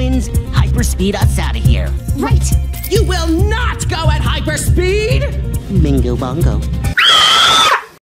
twins hyperspeed us out of here. Right. You will not go at hyperspeed! Mingo bongo.